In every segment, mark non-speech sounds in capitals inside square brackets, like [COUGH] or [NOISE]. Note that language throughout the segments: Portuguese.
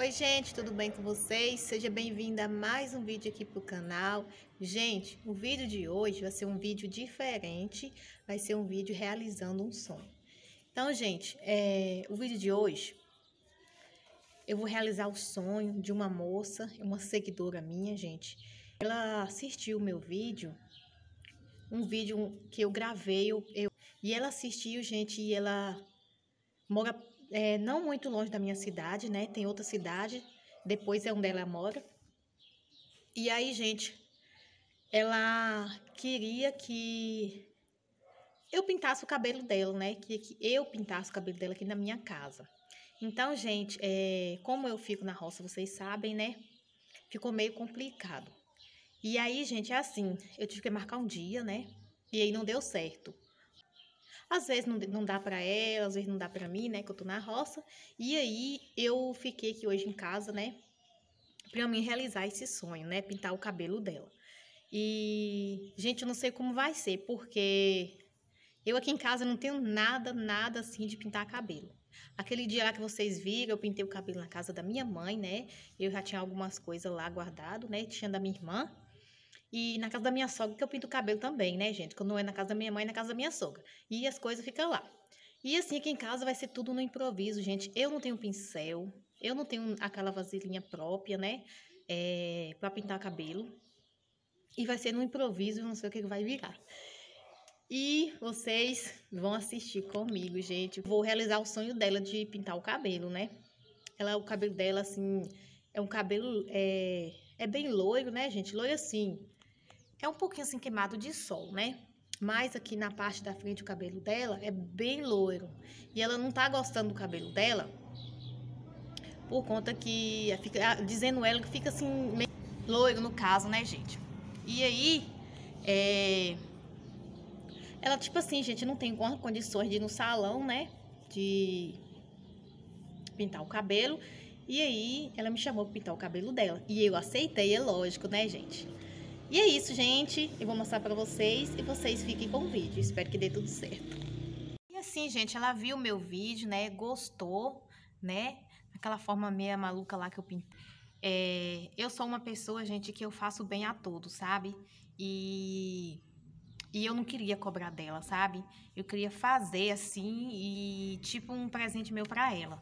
Oi gente, tudo bem com vocês? Seja bem-vinda a mais um vídeo aqui pro canal. Gente, o vídeo de hoje vai ser um vídeo diferente, vai ser um vídeo realizando um sonho. Então, gente, é, o vídeo de hoje eu vou realizar o sonho de uma moça, uma seguidora minha, gente. Ela assistiu o meu vídeo, um vídeo que eu gravei, eu, eu, e ela assistiu, gente, e ela mora é, não muito longe da minha cidade, né? Tem outra cidade, depois é onde ela mora. E aí, gente, ela queria que eu pintasse o cabelo dela, né? Que, eu pintasse o cabelo dela aqui na minha casa. Então, gente, é, como eu fico na roça, vocês sabem, né? Ficou meio complicado. E aí, gente, é assim, eu tive que marcar um dia, né? E aí não deu certo. Às vezes não, não dá para ela, às vezes não dá para mim, né? Que eu tô na roça. E aí eu fiquei aqui hoje em casa, né? Pra mim realizar esse sonho, né? Pintar o cabelo dela. E, gente, eu não sei como vai ser, porque eu aqui em casa não tenho nada, nada assim de pintar cabelo. Aquele dia lá que vocês viram, eu pintei o cabelo na casa da minha mãe, né? Eu já tinha algumas coisas lá guardado, né? Tinha da minha irmã. E na casa da minha sogra que eu pinto o cabelo também, né, gente? Quando não é na casa da minha mãe, é na casa da minha sogra. E as coisas ficam lá. E assim, aqui em casa vai ser tudo no improviso, gente. Eu não tenho pincel, eu não tenho aquela vasilhinha própria, né? É, pra pintar cabelo. E vai ser no improviso, não sei o que vai virar. E vocês vão assistir comigo, gente. Vou realizar o sonho dela de pintar o cabelo, né? Ela, o cabelo dela, assim, é um cabelo, é, é bem loiro, né, gente? Loiro assim, é um pouquinho assim queimado de sol, né? Mas aqui na parte da frente o cabelo dela é bem loiro. E ela não tá gostando do cabelo dela por conta que fica dizendo ela que fica assim meio loiro no caso, né, gente? E aí, é, ela tipo assim, gente, não tem condições de ir no salão, né? De pintar o cabelo. E aí, ela me chamou para pintar o cabelo dela. E eu aceitei, é lógico, né, gente? E é isso, gente. Eu vou mostrar pra vocês e vocês fiquem com o vídeo. Espero que dê tudo certo. E assim, gente, ela viu meu vídeo, né? Gostou, né? Aquela forma meia maluca lá que eu pintei. É, eu sou uma pessoa, gente, que eu faço bem a todos, sabe? E, e eu não queria cobrar dela, sabe? Eu queria fazer assim e tipo um presente meu pra ela.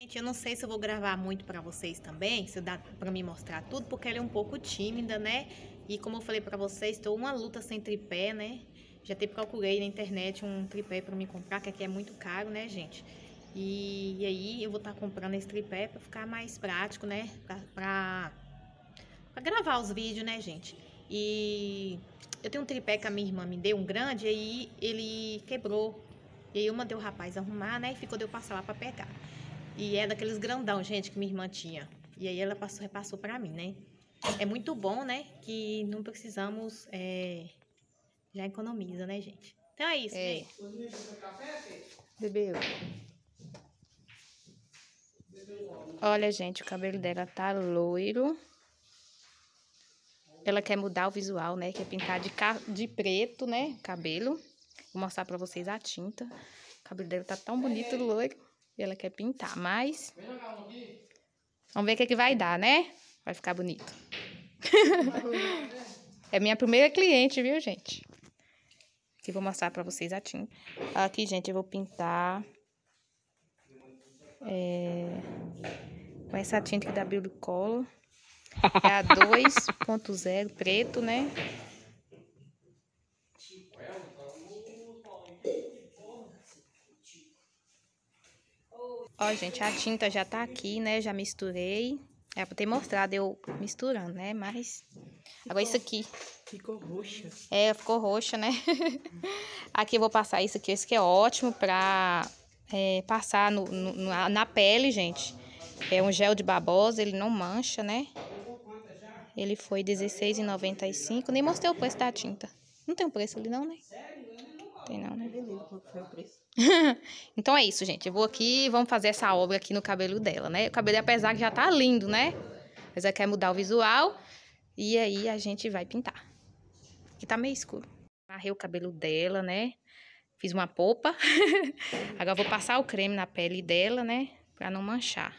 Gente, eu não sei se eu vou gravar muito pra vocês também, se dá pra me mostrar tudo, porque ela é um pouco tímida, né? E como eu falei pra vocês, estou uma luta sem tripé, né? Já até procurei na internet um tripé para me comprar, que aqui é muito caro, né, gente? E, e aí eu vou estar tá comprando esse tripé para ficar mais prático, né? Pra, pra, pra, gravar os vídeos, né, gente? E eu tenho um tripé que a minha irmã me deu, um grande, e aí ele quebrou. E aí eu mandei o rapaz arrumar, né? E ficou de eu passar lá para pegar. E é daqueles grandão, gente, que minha irmã tinha. E aí ela passou, repassou para mim, né? é muito bom, né? Que não precisamos. É, já economiza, né, gente? Então é isso, é. gente. Bebeu. Olha, gente, o cabelo dela tá loiro. Ela quer mudar o visual, né? Quer pintar de, de preto, né? Cabelo. Vou mostrar pra vocês a tinta. O cabelo dela tá tão bonito, loiro. E ela quer pintar, mas... Vamos ver o que, é que vai dar, né? Vai ficar bonito. [LAUGHS] é minha primeira cliente, viu, gente? Aqui vou mostrar pra vocês a tinta. Aqui, gente, eu vou pintar... É, com essa tinta aqui da Beauty Color. É a 2.0 preto, né? Ó, gente, a tinta já tá aqui, né? Já misturei. É pra ter mostrado eu misturando, né? Mas. Ficou, Agora isso aqui. Ficou roxa. É, ficou roxa, né? [LAUGHS] aqui eu vou passar isso aqui. Esse aqui é ótimo pra é, passar no, no, na pele, gente. É um gel de babosa, ele não mancha, né? Ele foi R$16,95. Nem mostrei o preço da tinta. Não tem o um preço ali, não, né? Tem não, né? [LAUGHS] Então é isso, gente. Eu vou aqui e vamos fazer essa obra aqui no cabelo dela, né? O cabelo, apesar que já tá lindo, né? Mas ela quer mudar o visual. E aí a gente vai pintar. Aqui tá meio escuro. Varrei o cabelo dela, né? Fiz uma polpa. [LAUGHS] Agora vou passar o creme na pele dela, né? Pra não manchar.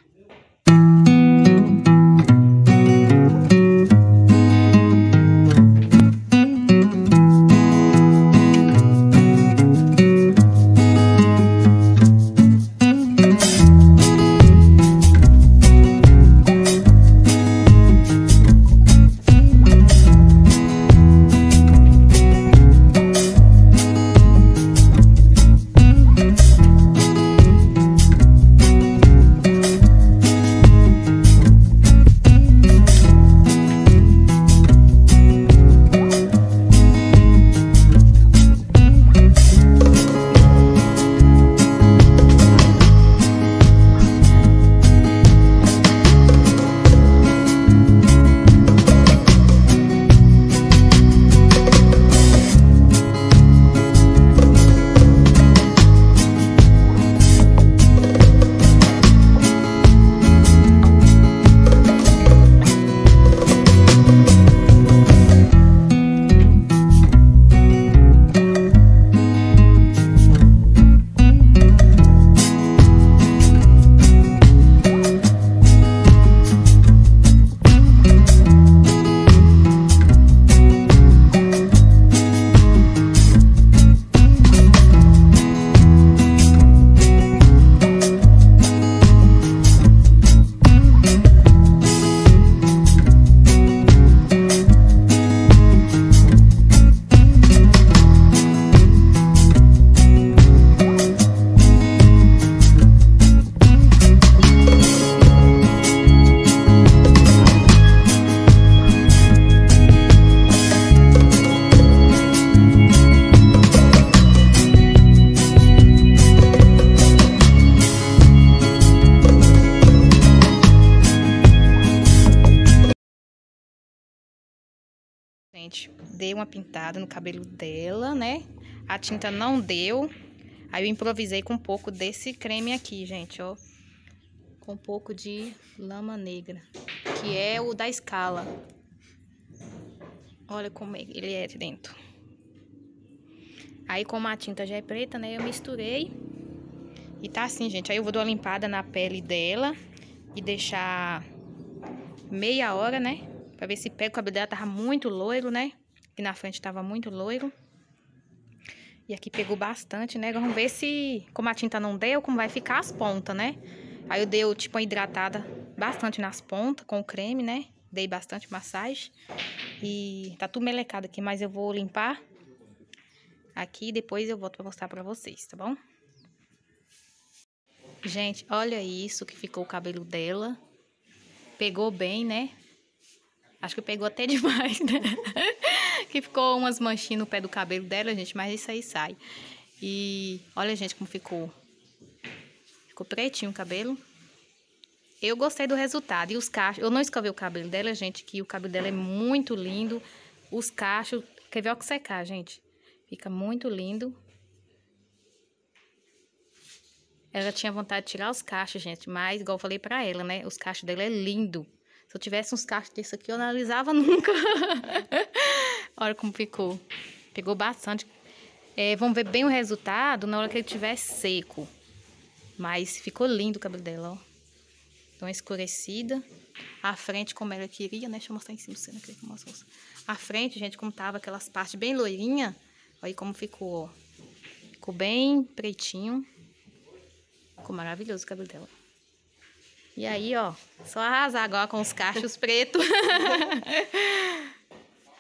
Gente, dei uma pintada no cabelo dela, né? A tinta não deu. Aí eu improvisei com um pouco desse creme aqui, gente, ó. Com um pouco de lama negra, que é o da escala. Olha como ele é de dentro. Aí, como a tinta já é preta, né, eu misturei. E tá assim, gente. Aí eu vou dar uma limpada na pele dela e deixar meia hora, né? Pra ver se pega. O cabelo dela tava muito loiro, né? E na frente tava muito loiro. E aqui pegou bastante, né? Vamos ver se, como a tinta não deu, como vai ficar as pontas, né? Aí eu dei, tipo, uma hidratada bastante nas pontas com o creme, né? Dei bastante massagem. E tá tudo melecado aqui, mas eu vou limpar aqui e depois eu volto pra mostrar pra vocês, tá bom? Gente, olha isso que ficou o cabelo dela. Pegou bem, né? Acho que pegou até [LAUGHS] demais, né? que ficou umas manchinhas no pé do cabelo dela, gente, mas isso aí sai. E olha, gente, como ficou. Ficou pretinho o cabelo. Eu gostei do resultado. E os cachos, eu não escovei o cabelo dela, gente, que o cabelo dela é muito lindo. Os cachos, quer ver o que secar, gente? Fica muito lindo. Ela tinha vontade de tirar os cachos, gente, mas igual eu falei pra ela, né? Os cachos dela é lindo. Se eu tivesse uns cachos desse aqui, eu não analisava [LAUGHS] nunca. Olha como ficou. Pegou bastante. É, vamos ver bem o resultado na hora que ele estiver seco. Mas ficou lindo o cabelo dela, ó. Então, escurecida. A frente, como ela queria, né? Deixa eu mostrar em cima, você não mostrasse. A frente, gente, como tava aquelas partes bem loirinha. Olha como ficou, ó. Ficou bem pretinho. Ficou maravilhoso o cabelo dela. E aí, ó, só arrasar agora com os cachos pretos. [LAUGHS]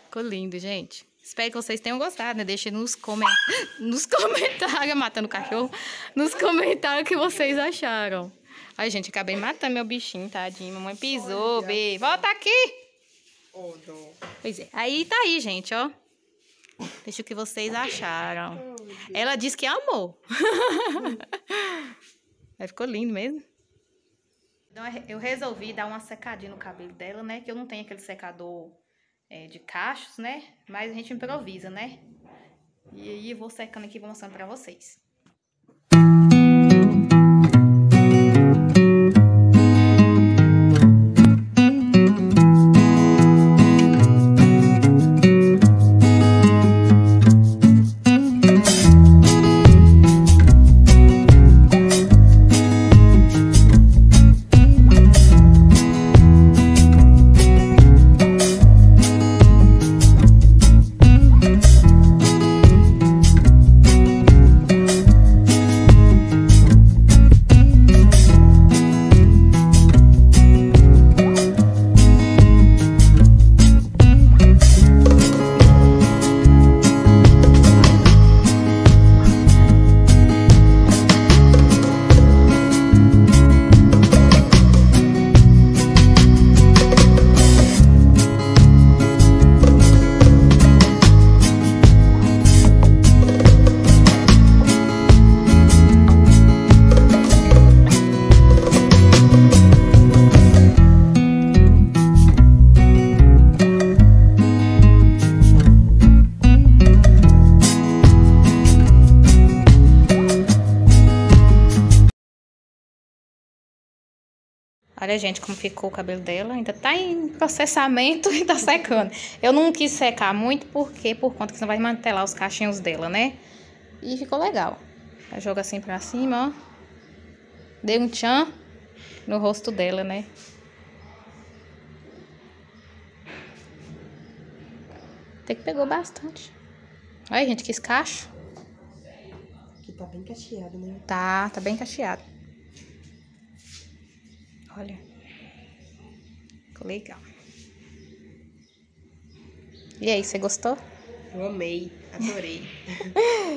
Ficou lindo, gente. Espero que vocês tenham gostado, né? Deixem nos, coment... [LAUGHS] nos comentários, [LAUGHS] matando o cachorro, nos comentários o que vocês acharam. Ai, gente, acabei matando meu bichinho, tadinho. Mamãe pisou, bê. Volta aqui! Oh, pois é. Aí tá aí, gente, ó. Deixa o que vocês acharam. Ela disse que amou. Aí ficou lindo mesmo. Então eu resolvi dar uma secadinha no cabelo dela, né? Que eu não tenho aquele secador é, de cachos, né? Mas a gente improvisa, né? E aí eu vou secando aqui e vou mostrando pra vocês. Olha, gente, como ficou o cabelo dela. Ainda tá em processamento e tá secando. Eu não quis secar muito, porque por conta que você vai mantelar os cachinhos dela, né? E ficou legal. Joga assim pra cima, ó. Dei um tchan no rosto dela, né? Até que pegou bastante. Olha, gente, que escacho. Aqui tá bem cacheado, né? Tá, tá bem cacheado. Olha. Ficou legal. E aí, você gostou? Eu amei, adorei.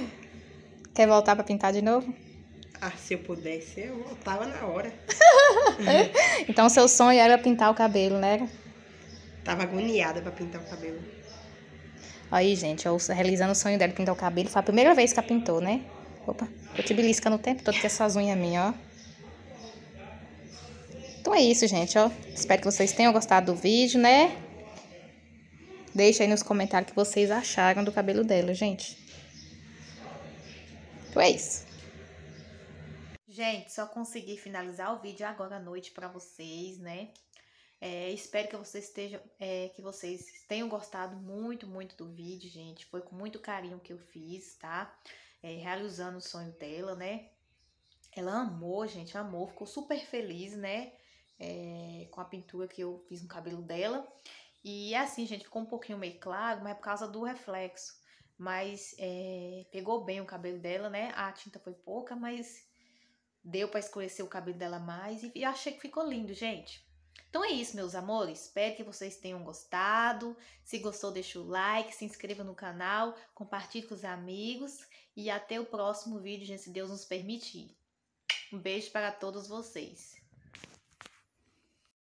[LAUGHS] Quer voltar pra pintar de novo? Ah, se eu pudesse, eu voltava na hora. [LAUGHS] então, seu sonho era pintar o cabelo, né? Tava agoniada pra pintar o cabelo. Aí, gente, eu realizando o sonho dela pintar o cabelo. Foi a primeira vez que ela pintou, né? Opa, eu te beliscando o tempo todo com essas unhas minhas, ó. Então é isso, gente, ó. Espero que vocês tenham gostado do vídeo, né? Deixa aí nos comentários o que vocês acharam do cabelo dela, gente. Então é isso. Gente, só consegui finalizar o vídeo agora à noite para vocês, né? É, espero que vocês estejam, é, que vocês tenham gostado muito, muito do vídeo, gente. Foi com muito carinho que eu fiz, tá? É, realizando o sonho dela, né? Ela amou, gente, amou, ficou super feliz, né? É, com a pintura que eu fiz no cabelo dela. E assim, gente, ficou um pouquinho meio claro, mas é por causa do reflexo. Mas é, pegou bem o cabelo dela, né? A tinta foi pouca, mas deu para escurecer o cabelo dela mais. E, e achei que ficou lindo, gente. Então é isso, meus amores. Espero que vocês tenham gostado. Se gostou, deixa o like, se inscreva no canal, compartilhe com os amigos. E até o próximo vídeo, gente, se Deus nos permitir. Um beijo para todos vocês.